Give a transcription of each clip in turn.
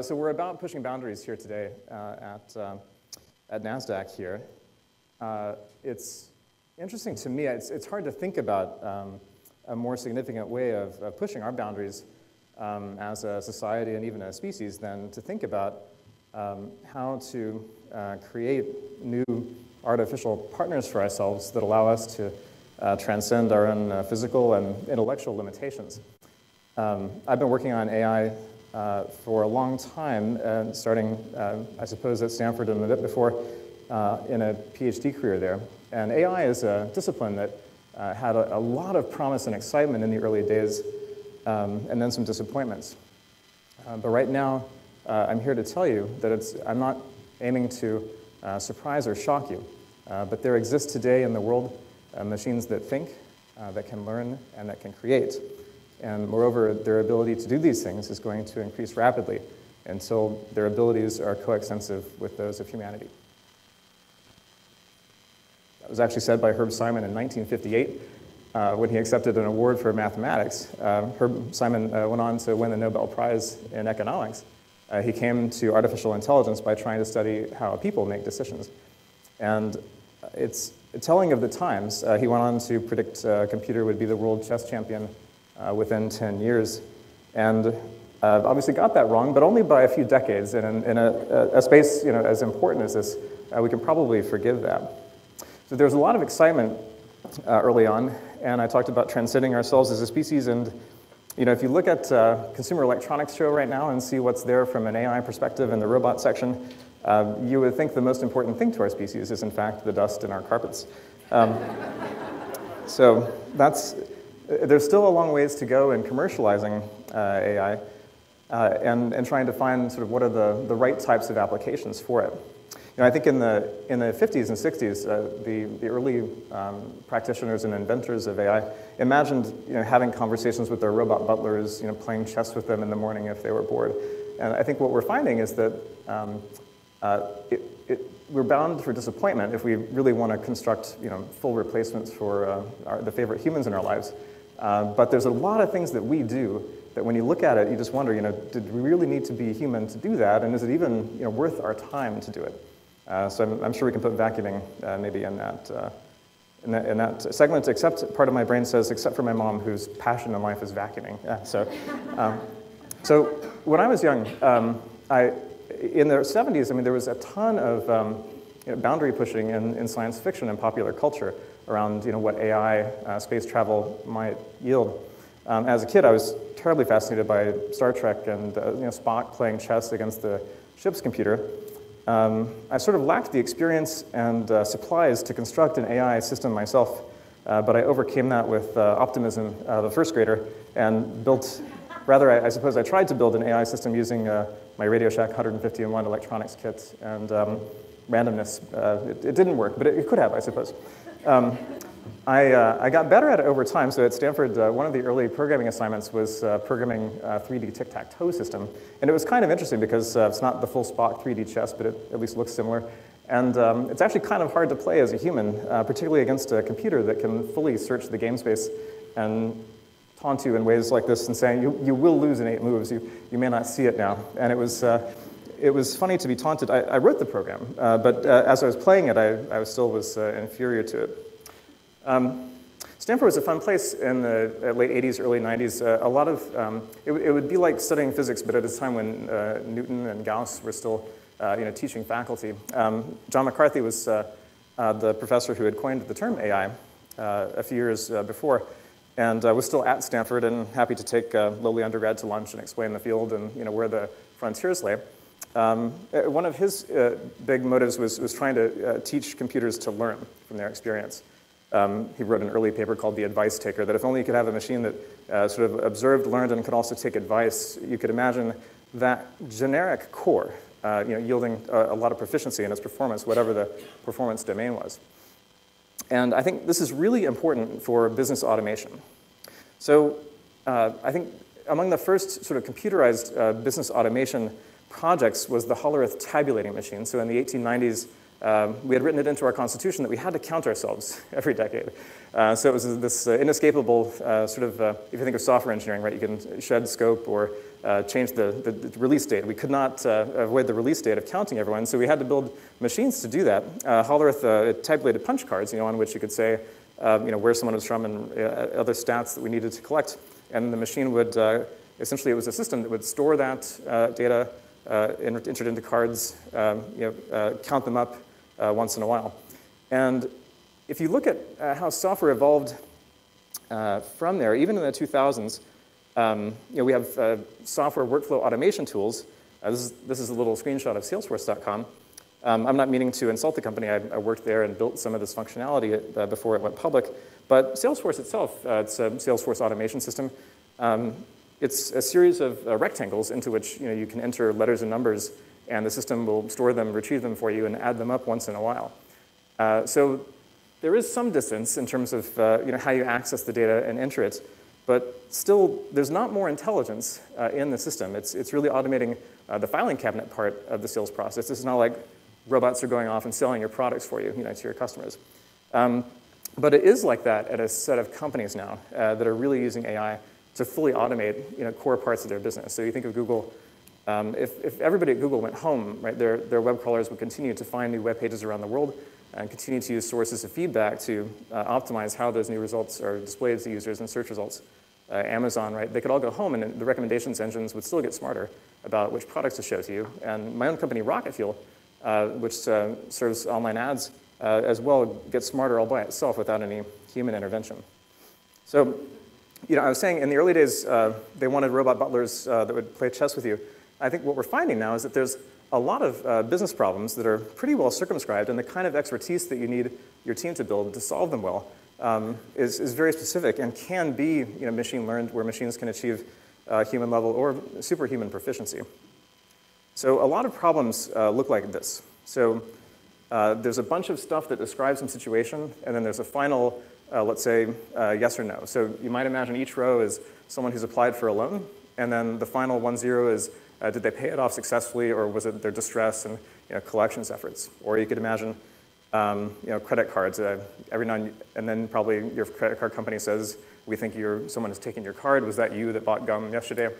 So we're about pushing boundaries here today uh, at, uh, at NASDAQ here. Uh, it's interesting to me, it's, it's hard to think about um, a more significant way of, of pushing our boundaries um, as a society and even a species than to think about um, how to uh, create new artificial partners for ourselves that allow us to uh, transcend our own uh, physical and intellectual limitations. Um, I've been working on AI uh, for a long time, uh, starting, uh, I suppose, at Stanford and a bit before uh, in a PhD career there. And AI is a discipline that uh, had a, a, lot of promise and excitement in the early days, um, and then some disappointments. Uh, but right now, I'm here to tell you that it's, I'm not aiming to surprise or shock you, but there exist today in the world machines that think, that can learn, and that can create. And moreover, their ability to do these things is going to increase rapidly until their abilities are coextensive with those of humanity. That was actually said by Herb Simon in 1958 uh, when he accepted an award for mathematics. Uh, Herb Simon uh, went on to win the Nobel Prize in economics. Uh, he came to artificial intelligence by trying to study how people make decisions. And it's telling of the times. Uh, he went on to predict a computer would be the world chess champion uh, within 10 years. And uh, obviously got that wrong, but only by a few decades. And in, in a, a, space you know, as important as this, uh, we can probably forgive that. So there's a lot of excitement uh, early on, and I talked about transcending ourselves as a species. And you know, if you look at uh, Consumer Electronics Show right now and see what's there from an AI perspective in the robot section, uh, you would think the most important thing to our species is, in fact, the dust in our carpets. Um, so that's there's still a long ways to go in commercializing uh, AI uh, and, and trying to find sort of what are the, the right types of applications for it. You know, I think in the, in the 50s and 60s, uh, the, the early um, practitioners and inventors of AI imagined you know, having conversations with their robot butlers, you know, playing chess with them in the morning if they were bored. And I think what we're finding is that um, uh, it, it, we're bound for disappointment if we really want to construct you know, full replacements for uh, our, the favorite humans in our lives. Uh, but there's a lot of things that we do that when you look at it, you just wonder, you know, did we really need to be human to do that? And is it even you know, worth our time to do it? Uh, so I'm, I'm, sure we can put vacuuming uh, maybe in that, uh, in that, in, that, segment, except part of my brain says, except for my mom, whose passion in life is vacuuming. so, um, so when I was young, um, I, in the 70s, I mean, there was a ton of um, you know, boundary pushing in, in science fiction and popular culture around you know, what AI uh, space travel might yield. Um, as a kid, I was terribly fascinated by Star Trek and uh, you know, Spock playing chess against the ship's computer. Um, I sort of lacked the experience and uh, supplies to construct an AI system myself, uh, but I overcame that with uh, optimism of a first grader and built, rather, I, I, suppose I tried to build an AI system using uh, my Radio Shack 150-in-1 electronics kit and um, randomness. It, it, didn't work, but it, it could have, I suppose. Um, I, uh, I, got better at it over time. So at Stanford, uh, one of the early programming assignments was uh, programming a 3D tic-tac-toe system. And it was kind of interesting because uh, it's not the full Spock 3D chess, but it at least looks similar. And um, it's actually kind of hard to play as a human, uh, particularly against a computer that can fully search the game space and taunt you in ways like this and saying, you, you will lose in eight moves. You, you may not see it now. And it was, uh, it was funny to be taunted. I, I wrote the program, uh, but uh, as I was playing it, I, I still was uh, inferior to it. Um, Stanford was a fun place in the late 80s, early 90s. Uh, a lot of, um, it, it, would be like studying physics, but at a time when uh, Newton and Gauss were still uh, you know, teaching faculty. Um, John McCarthy was the professor who had coined the term AI a few years before and uh, was still at Stanford and happy to take uh, lowly undergrad to lunch and explain the field and you know, where the frontiers lay. Um, uh, one of his uh, big motives was, was trying to uh, teach computers to learn from their experience. Um, he wrote an early paper called The Advice Taker, that if only you could have a machine that uh, sort of observed, learned, and could also take advice, you could imagine that generic core uh, you know, yielding a, a, lot of proficiency in its performance, whatever the performance domain was. And I think this is really important for business automation. So uh, I think among the first sort of computerized business automation projects was the Hollerith tabulating machine. So in the 1890s, um, we had written it into our constitution that we had to count ourselves every decade. Uh, so it was this uh, inescapable uh, sort of, uh, if you think of software engineering, right, you can shed scope or uh, change the, the, the, release date. We could not uh, avoid the release date of counting everyone, so we had to build machines to do that. Uh, Hollerith tabulated punch cards, you know, on which you could say, you know, where someone was from and other stats that we needed to collect. And the machine would, essentially, it was a system that would store that data, entered into cards, um, you know, count them up once in a while. And if you look at uh, how software evolved uh, from there, even in the 2000s, um, you know, we have uh, software workflow automation tools. Uh, this, is, this is a little screenshot of Salesforce.com. Um, I'm not meaning to insult the company. I, I, worked there and built some of this functionality uh, before it went public. But Salesforce itself, uh, it's a Salesforce automation system. Um, it's a series of rectangles into which you, know, you can enter letters and numbers, and the system will store them, retrieve them for you, and add them up once in a while. so there is some distance in terms of uh, you know, how you access the data and enter it, but still, there's not more intelligence uh, in the system. It's, it's really automating uh, the filing cabinet part of the sales process. It's not like robots are going off and selling your products for you, you know, to your customers. Um, but it is like that at a set of companies now uh, that are really using AI to fully automate you know, core parts of their business. So you think of Google, um, if, if everybody at Google went home, right, their, their web crawlers would continue to find new web pages around the world, and continue to use sources of feedback to uh, optimize how those new results are displayed to users in search results. Uh, Amazon, right, they could all go home and the recommendations engines would still get smarter about which products to show to you. And my own company, Rocket Fuel, uh, which uh, serves online ads, uh, as well gets smarter all by itself without any human intervention. So, you know, I was saying in the early days, uh, they wanted robot butlers that would play chess with you. I think what we're finding now is that there's a lot of uh, business problems that are pretty well circumscribed, and the kind of expertise that you need your team to build to solve them well um, is, is very specific and can be you know, machine learned where machines can achieve uh, human level or superhuman proficiency. So a lot of problems uh, look like this. So uh, there's a bunch of stuff that describes some situation, and then there's a final, uh, let's say, uh, yes or no. So you might imagine each row is someone who's applied for a loan, and then the final one zero is uh, did they pay it off successfully, or was it their distress and you know, collections efforts? Or you could imagine um, you know, credit cards. Uh, every now and, and then probably your credit card company says, we think you're, someone has taken your card. Was that you that bought gum yesterday?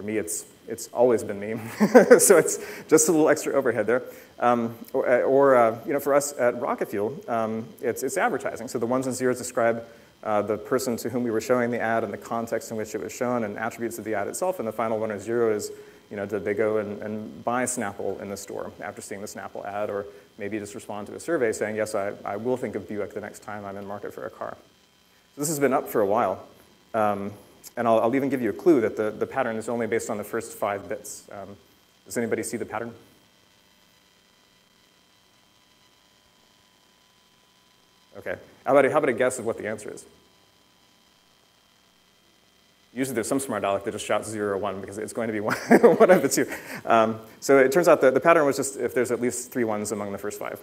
For me, it's, it's always been me. so it's just a little extra overhead there. Um, or, uh, or uh, you know, for us at Rocket Fuel, um, it's, it's advertising. So the ones and zeros describe uh, the person to whom we were showing the ad and the context in which it was shown and attributes of the ad itself. And the final one or zero is you know, did they go and, and buy Snapple in the store after seeing the Snapple ad, or maybe just respond to a survey saying, yes, I, I will think of Buick the next time I'm in market for a car. So this has been up for a while. Um, and I'll, I'll, even give you a clue that the, the pattern is only based on the first five bits. Um, does anybody see the pattern? Okay. How about, a, how about a guess of what the answer is? Usually there's some smart aleck that just shouts zero or one because it's going to be one, one of the two. Um, so it turns out that the pattern was just if there's at least three ones among the first five.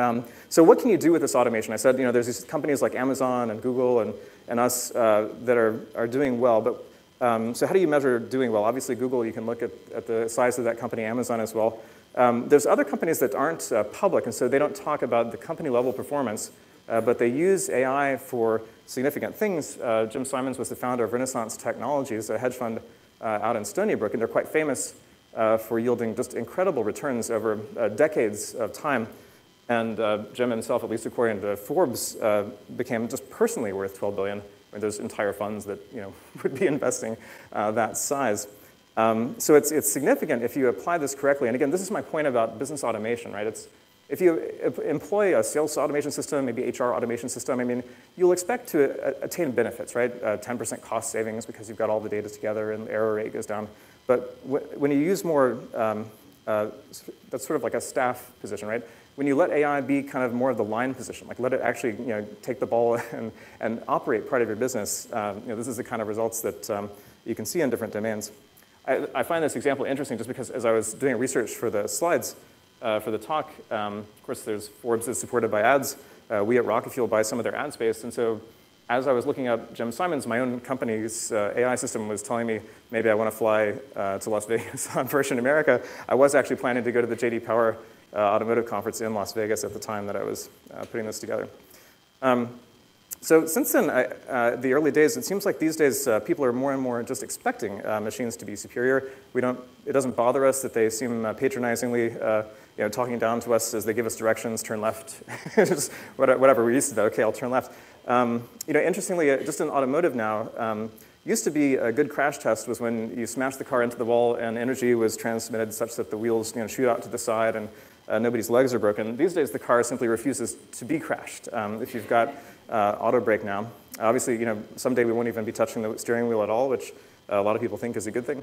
Um, so what can you do with this automation? I said, you know, there's these companies like Amazon and Google and, and us uh, that are, are doing well, but um, so how do you measure doing well? Obviously Google, you can look at, at the size of that company, Amazon as well. Um, there's other companies that aren't uh, public, and so they don't talk about the company level performance, uh, but they use AI for significant things. Uh, Jim Simons was the founder of Renaissance Technologies, a hedge fund uh, out in Stony Brook, and they're quite famous uh, for yielding just incredible returns over decades of time. And uh, Jim himself, at least according to Forbes, became just personally worth 12 billion. I mean, there's entire funds that you know would be investing that size. Um, so it's, it's significant if you apply this correctly. And again, this is my point about business automation, right? It's, if you employ a sales automation system, maybe HR automation system, I mean, you'll expect to attain benefits, right? 10% uh, cost savings because you've got all the data together and the error rate goes down. But when you use more, um, uh, that's sort of like a staff position, right? When you let AI be kind of more of the line position, like let it actually you know, take the ball and, and operate part of your business, um, you know, this is the kind of results that um, you can see in different domains. I, I, find this example interesting just because as I was doing research for the slides, uh, for the talk. Um, of course, there's Forbes is supported by ads. Uh, we at Rocket Fuel buy some of their ad space. And so as I was looking up Jim Simons, my own company's uh, AI system was telling me maybe I want to fly uh, to Las Vegas on Virgin America. I was actually planning to go to the JD Power automotive conference in Las Vegas at the time that I was uh, putting this together. Um, so since then, I, uh, the early days, it seems like these days uh, people are more and more just expecting uh, machines to be superior. We don't, it doesn't bother us that they seem uh, patronizingly uh, you know, talking down to us as they give us directions, turn left, just whatever. We're used to that. Okay, I'll turn left. Um, you know, interestingly, uh, just in automotive now, um, used to be a good crash test was when you smashed the car into the wall and energy was transmitted such that the wheels you know, shoot out to the side and uh, nobody's legs are broken. These days, the car simply refuses to be crashed. Um, if you've got uh, auto brake now. Obviously, you know, someday we won't even be touching the steering wheel at all, which uh, a lot of people think is a good thing.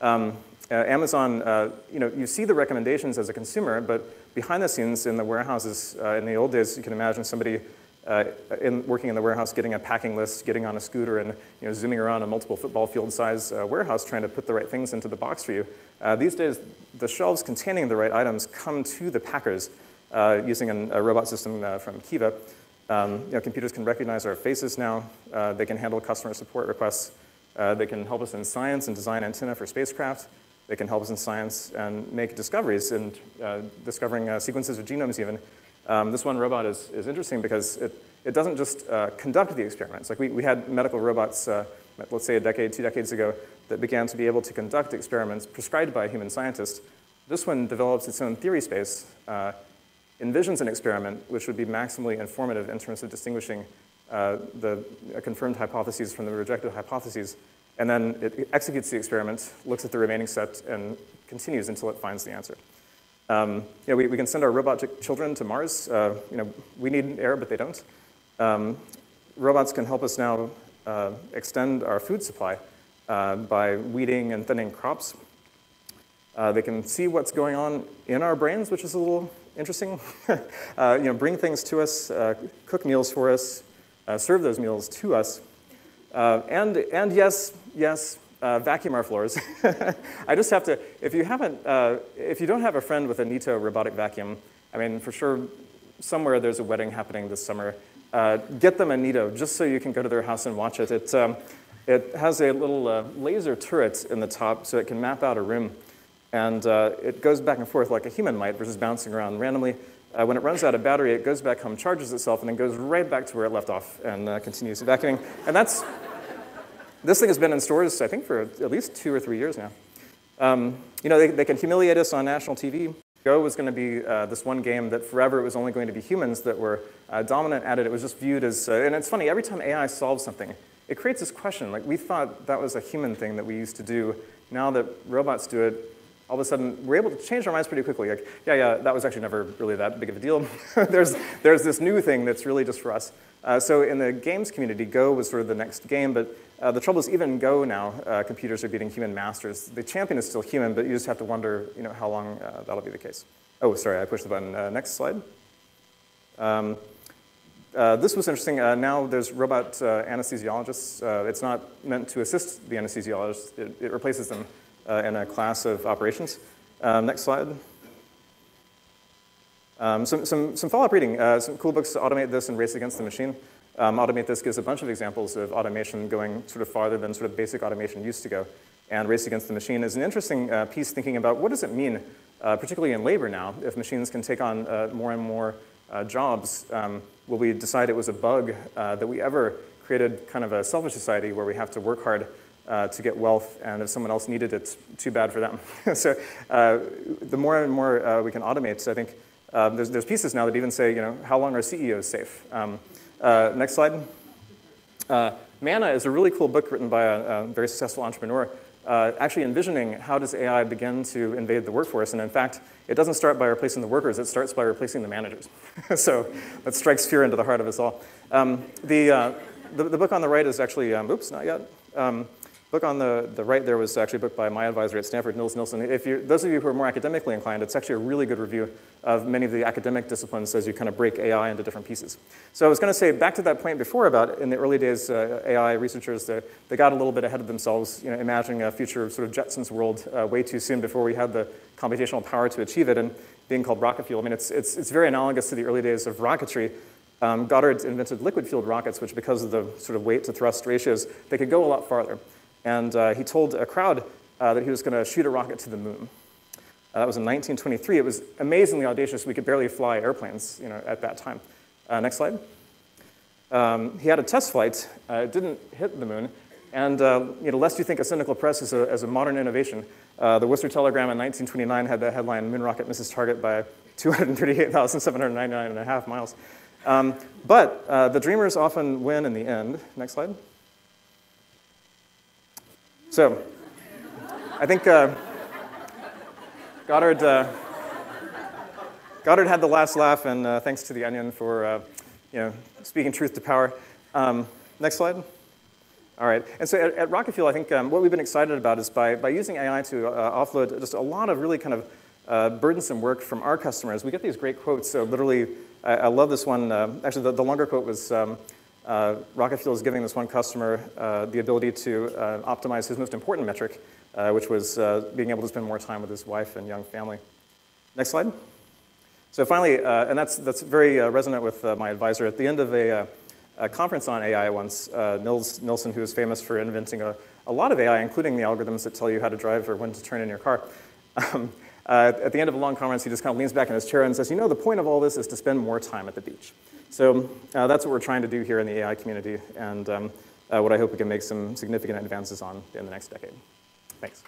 Um, uh, Amazon, uh, you know, you see the recommendations as a consumer, but behind the scenes in the warehouses, uh, in the old days, you can imagine somebody uh, in, working in the warehouse, getting a packing list, getting on a scooter, and you know, zooming around a multiple football field size uh, warehouse trying to put the right things into the box for you. Uh, these days, the shelves containing the right items come to the packers using an, a robot system from Kiva. Um, you know, computers can recognize our faces now. Uh, they can handle customer support requests. Uh, they can help us in science and design antenna for spacecraft. They can help us in science and make discoveries and uh, discovering uh, sequences of genomes even. Um, this one robot is, is interesting because it, it doesn't just uh, conduct the experiments. Like we, we had medical robots, uh, let's say a decade, two decades ago, that began to be able to conduct experiments prescribed by a human scientist. This one develops its own theory space envisions an experiment which would be maximally informative in terms of distinguishing uh, the confirmed hypotheses from the rejected hypotheses. And then it executes the experiment, looks at the remaining set, and continues until it finds the answer. Um, you know, we, we, can send our robot children to Mars. Uh, you know, we need air, but they don't. Um, robots can help us now uh, extend our food supply uh, by weeding and thinning crops. Uh, they can see what's going on in our brains, which is a little interesting. uh, you know, bring things to us, uh, cook meals for us, serve those meals to us. And, and yes, yes, uh, vacuum our floors. I just have to, if you haven't, uh, if you don't have a friend with a Neato robotic vacuum, I mean, for sure, somewhere there's a wedding happening this summer. get them a Neato, just so you can go to their house and watch it. It, um, it has a little laser turret in the top so it can map out a room. And uh, it goes back and forth like a human might versus bouncing around randomly. Uh, when it runs out of battery, it goes back home, charges itself, and then goes right back to where it left off and uh, continues vacuuming. And that's, this thing has been in stores, I think, for at least two or three years now. Um, you know, they, they, can humiliate us on national TV. Go was going to be uh, this one game that forever it was only going to be humans that were uh, dominant at it. It was just viewed as, uh, and it's funny, every time AI solves something, it creates this question. Like, we thought that was a human thing that we used to do. Now that robots do it, all of a sudden we're able to change our minds pretty quickly. Like, yeah, yeah, that was actually never really that big of a deal. there's, there's this new thing that's really just for us. Uh, so in the games community, Go was sort of the next game, but uh, the trouble is even Go now, uh, computers are beating human masters. The champion is still human, but you just have to wonder you know, how long uh, that'll be the case. Oh, sorry, I pushed the button. Uh, next slide. Um, uh, this was interesting. Uh, now there's robot uh, anesthesiologists. it's not meant to assist the anesthesiologists. It, it replaces them uh, in a class of operations. Um, next slide. Um, some, some, some follow-up reading, uh, some cool books to automate this and race against the machine. Um, automate this gives a bunch of examples of automation going sort of farther than sort of basic automation used to go. And race against the machine is an interesting uh, piece thinking about what does it mean, uh, particularly in labor now, if machines can take on uh, more and more uh, jobs. Um, will we decide it was a bug uh, that we ever created kind of a selfish society where we have to work hard uh, to get wealth, and if someone else needed it, it's too bad for them. so uh, the more and more uh, we can automate, so I think um, there's, there's pieces now that even say, you know, how long are CEOs safe? Um, uh, next slide. Uh, Manna is a really cool book written by a, a very successful entrepreneur, uh, actually envisioning how does AI begin to invade the workforce, and in fact, it doesn't start by replacing the workers, it starts by replacing the managers. so that strikes fear into the heart of us all. Um, the, the, the, book on the right is actually, um, oops, not yet. Book on the, the right there was actually a book by my advisor at Stanford, Nils Nilsson. If you, those of you who are more academically inclined, it's actually a really good review of many of the academic disciplines as you kind of break AI into different pieces. So I was going to say, back to that point before about in the early days, uh, AI researchers, they, they got a little bit ahead of themselves, you know, imagining a future sort of Jetsons world uh, way too soon before we had the computational power to achieve it, and being called rocket fuel. I mean, it's, it's, it's very analogous to the early days of rocketry. Um, Goddard invented liquid-fueled rockets, which because of the sort of weight to thrust ratios, they could go a lot farther. And uh, he told a crowd uh, that he was going to shoot a rocket to the moon. Uh, that was in 1923. It was amazingly audacious. We could barely fly airplanes you know, at that time. Uh, next slide. Um, he had a test flight. Uh, it didn't hit the moon. And uh, you know, lest you think a cynical press is a, as a modern innovation, the Worcester Telegram in 1929 had the headline, Moon Rocket Misses Target by 238,799 and a half miles. Um, but the dreamers often win in the end. Next slide. So, I think uh, Goddard, uh, Goddard had the last laugh, and uh, thanks to The Onion for uh, you know, speaking truth to power. Um, next slide. All right, and so at, at Rocket Fuel, I think um, what we've been excited about is by, by using AI to uh, offload just a lot of really kind of uh, burdensome work from our customers. We get these great quotes, so literally, I, I love this one. Uh, actually, the, the, longer quote was, um, uh, Rocket Fuel is giving this one customer uh, the ability to uh, optimize his most important metric, which was being able to spend more time with his wife and young family. Next slide. So finally, and that's, that's very resonant with my advisor, at the end of a a conference on AI once, uh, Nils Nilsson, who is famous for inventing a, a, lot of AI, including the algorithms that tell you how to drive or when to turn in your car. Um, uh, at the end of a long conference, he just kind of leans back in his chair and says, you know, the point of all this is to spend more time at the beach. So uh, that's what we're trying to do here in the AI community, and um, uh, what I hope we can make some significant advances on in the next decade. Thanks.